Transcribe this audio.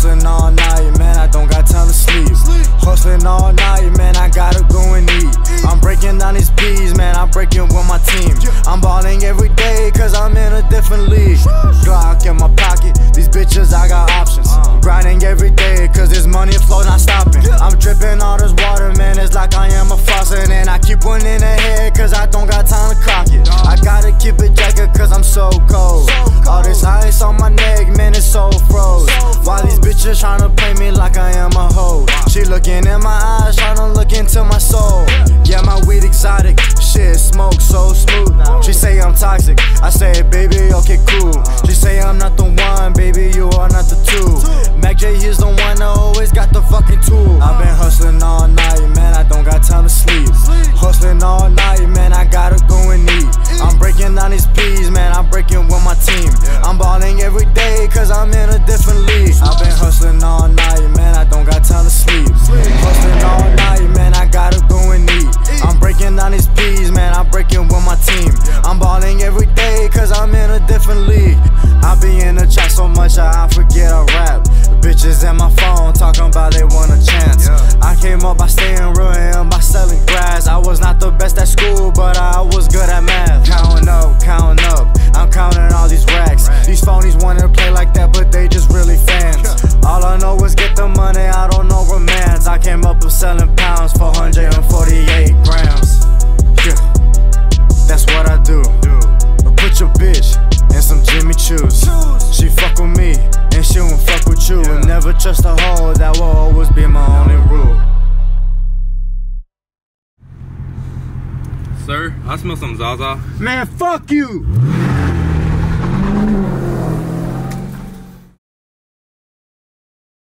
Hustling all night, man, I don't got time to sleep. Hustling all night, man, I gotta go and eat. I'm breaking down these bees, man, I'm breaking with my team. I'm balling every day, cause I'm in a different league. Glock in my pocket, these bitches, I got options. Grinding every day, cause this money flow not stopping. I'm dripping all this water, man, it's like I am a faucet. And I keep one in the head, cause I don't got time to clock it. I gotta keep it jacket, cause I'm so cold. Tryna play me like I am a hoe? She looking in my eyes, tryna look into my soul. Yeah, my weed exotic, shit, smoke so smooth. She say I'm toxic, I say, baby, okay, cool. She say I'm not the one, baby, you are not the two. Mack Jay, he's the one that always got the fucking tool. I've been bitches at my phone talking about they want a chance. Yeah. I came up by staying real and by selling grass. I was not the best at school, but I was good at math. Counting up, counting up. I'm counting all these racks. Right. These phonies wanna play like that, but they just really fans. Yeah. All I know is get the money, I don't know romance. I came up with selling pounds for 140 with you. And never trust a hoe, that will always be my only rule. Sir, I smell some Zaza. Man, fuck you!